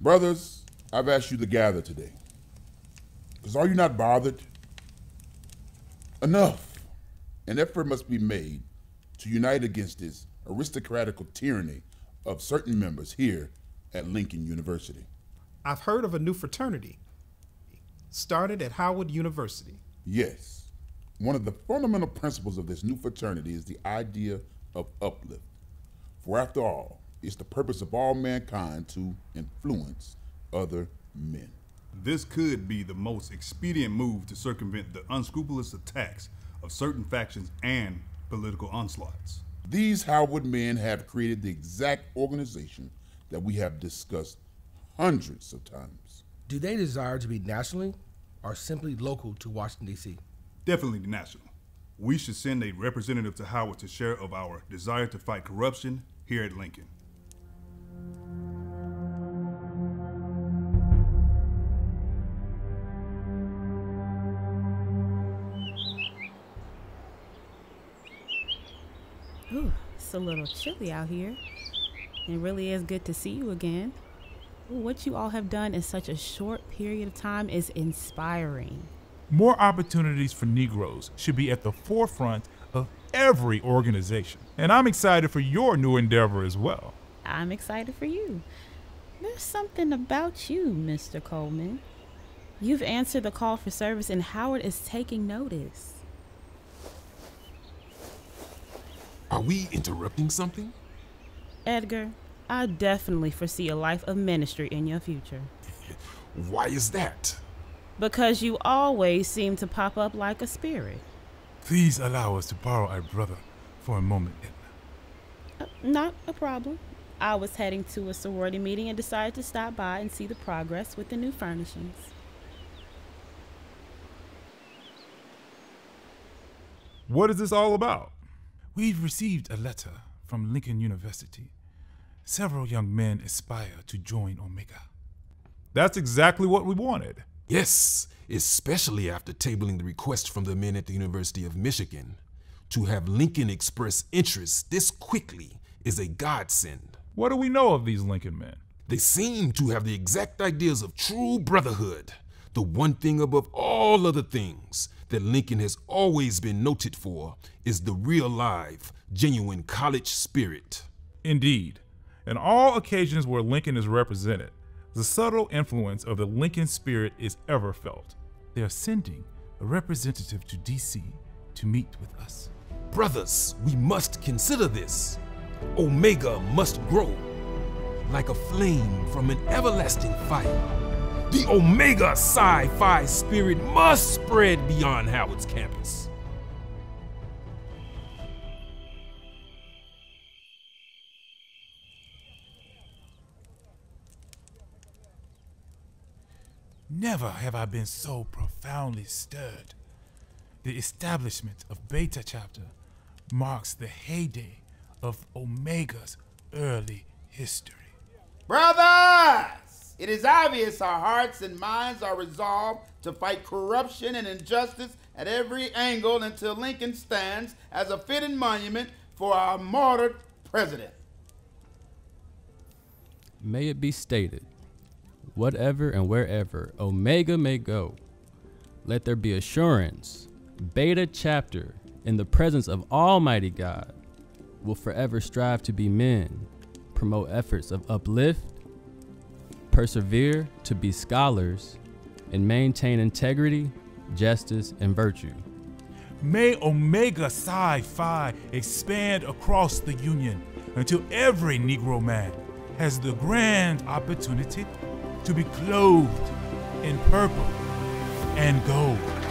Brothers, I've asked you to gather today. Because are you not bothered? Enough. An effort must be made to unite against this aristocratical tyranny of certain members here at Lincoln University. I've heard of a new fraternity. Started at Howard University. Yes. One of the fundamental principles of this new fraternity is the idea of uplift. For after all, it's the purpose of all mankind to influence other men. This could be the most expedient move to circumvent the unscrupulous attacks of certain factions and political onslaughts. These Howard men have created the exact organization that we have discussed hundreds of times. Do they desire to be nationally or simply local to Washington, D.C.? Definitely national. We should send a representative to Howard to share of our desire to fight corruption here at Lincoln. Ooh, it's a little chilly out here. It really is good to see you again. What you all have done in such a short period of time is inspiring. More opportunities for Negroes should be at the forefront of every organization. And I'm excited for your new endeavor as well. I'm excited for you. There's something about you, Mr. Coleman. You've answered the call for service, and Howard is taking notice. Are we interrupting something? Edgar, I definitely foresee a life of ministry in your future. Why is that? Because you always seem to pop up like a spirit. Please allow us to borrow our brother for a moment, Edna. Uh, not a problem. I was heading to a sorority meeting and decided to stop by and see the progress with the new furnishings. What is this all about? We've received a letter from Lincoln University. Several young men aspire to join Omega. That's exactly what we wanted. Yes, especially after tabling the request from the men at the University of Michigan. To have Lincoln express interest this quickly is a godsend. What do we know of these Lincoln men? They seem to have the exact ideas of true brotherhood, the one thing above all other things that Lincoln has always been noted for is the real live, genuine college spirit. Indeed. In all occasions where Lincoln is represented, the subtle influence of the Lincoln spirit is ever felt. They are sending a representative to DC to meet with us. Brothers, we must consider this. Omega must grow like a flame from an everlasting fire. The Omega Psi Phi spirit must spread beyond Howard's campus. Never have I been so profoundly stirred. The establishment of Beta Chapter marks the heyday of Omega's early history. Brothers! It is obvious our hearts and minds are resolved to fight corruption and injustice at every angle until Lincoln stands as a fitting monument for our martyred president. May it be stated, whatever and wherever Omega may go, let there be assurance, Beta chapter, in the presence of Almighty God, will forever strive to be men, promote efforts of uplift, persevere to be scholars, and maintain integrity, justice, and virtue. May Omega Psi Phi expand across the Union until every Negro man has the grand opportunity to be clothed in purple and gold.